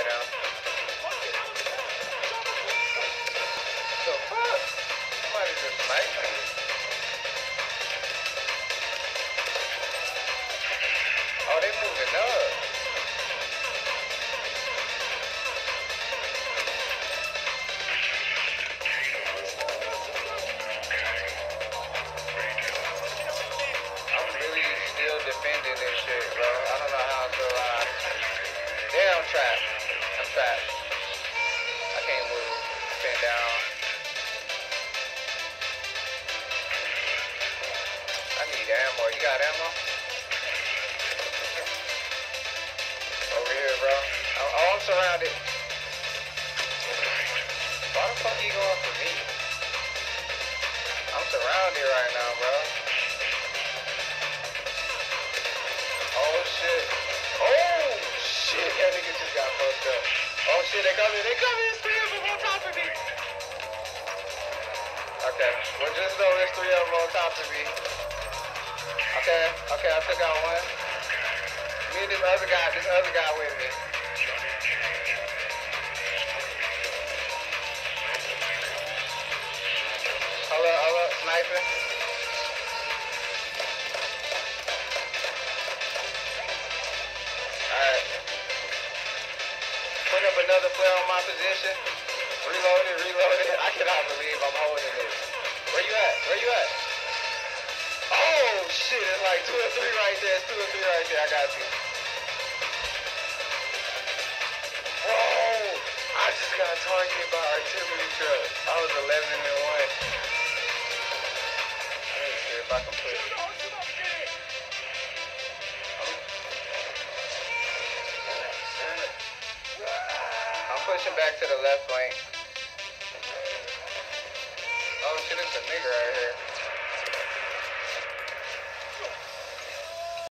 of them. I'm. I can't move. Stand down. I need ammo. You got ammo? Over here, bro. Oh, I'm surrounded. Why the fuck you going for me? I'm surrounded right now, bro. Oh shit. Oh shit, that nigga just got fucked up. Oh shit, they're coming, they're coming, there's three of them on top of me. Okay, well just know there's three of them on top of me. Okay, okay, I took out one. Me and this other guy, this other guy with me. Hold up, hold Put up another flare on my position. Reload it, reload it. I cannot believe I'm holding this. Where you at? Where you at? Oh shit, it's like two or three right there. It's two or three right there. I got you. Whoa! I just got targeted by artillery truck. I was 11 and 1. Pushing back to the left flank. Oh shit, it's a nigga right here.